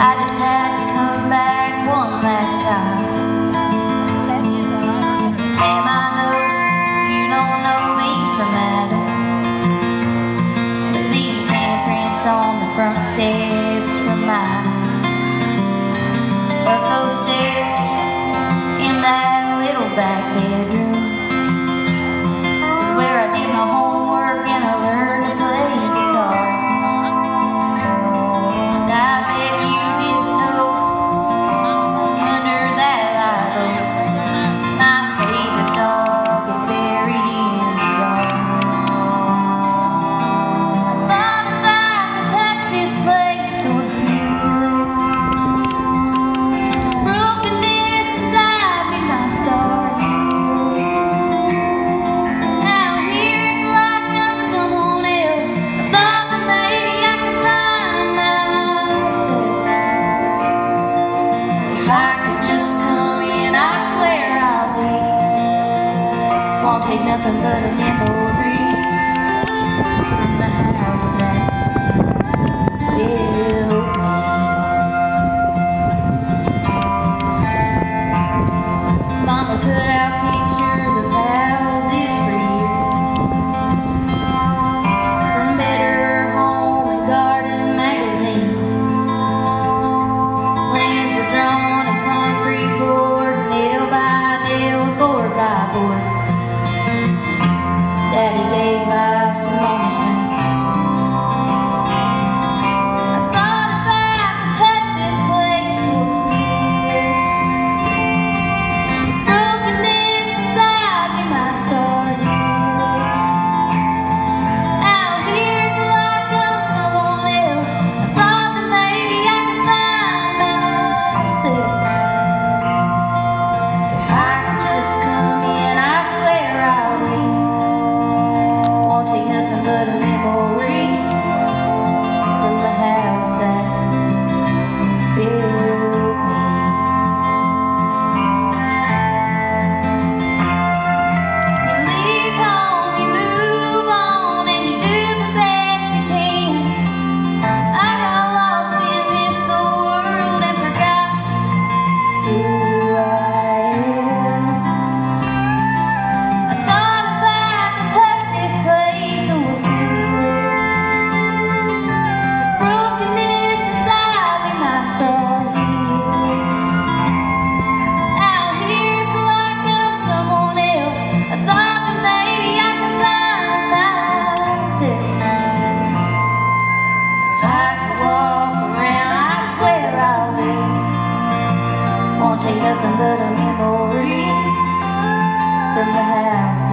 I just had to come back one last time. I know you don't know me. But these handprints on the front steps those stairs in that won't take nothing but a handle Won't take nothing but a memory from the house.